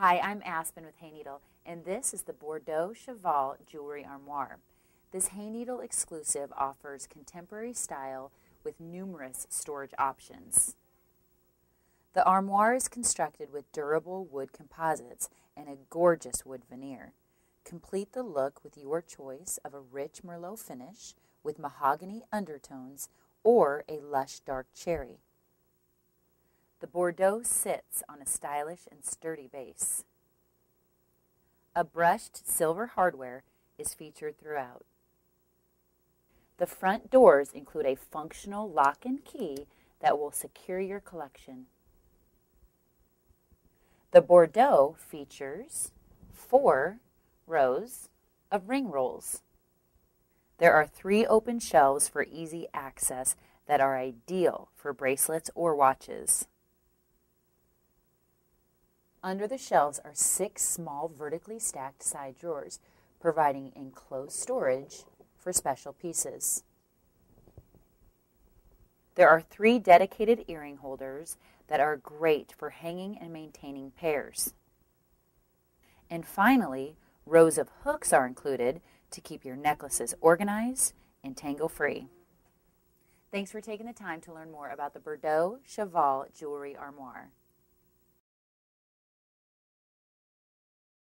Hi, I'm Aspen with Hayneedle, and this is the Bordeaux Cheval Jewelry Armoire. This Hayneedle exclusive offers contemporary style with numerous storage options. The armoire is constructed with durable wood composites and a gorgeous wood veneer. Complete the look with your choice of a rich Merlot finish with mahogany undertones or a lush dark cherry. The Bordeaux sits on a stylish and sturdy base. A brushed silver hardware is featured throughout. The front doors include a functional lock and key that will secure your collection. The Bordeaux features four rows of ring rolls. There are three open shelves for easy access that are ideal for bracelets or watches. Under the shelves are six small vertically stacked side drawers, providing enclosed storage for special pieces. There are three dedicated earring holders that are great for hanging and maintaining pairs. And finally, rows of hooks are included to keep your necklaces organized and tangle free. Thanks for taking the time to learn more about the Bordeaux Cheval Jewelry Armoire.